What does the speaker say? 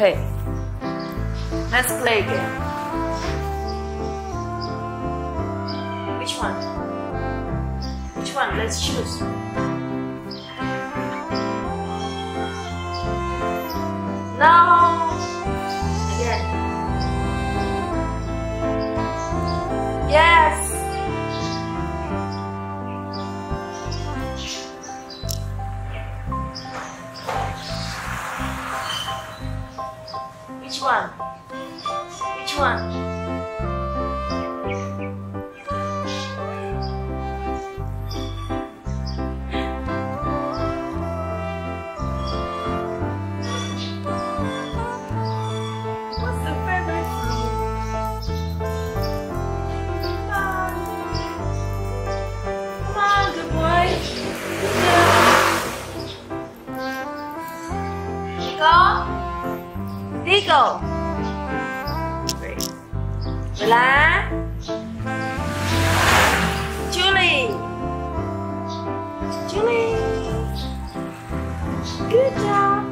Okay. Let's play again. Which one? Which one? Let's choose. No. Again. Yes. Which one? Which one? Legal. Great. Bla. Jolie. Jolie. Good job.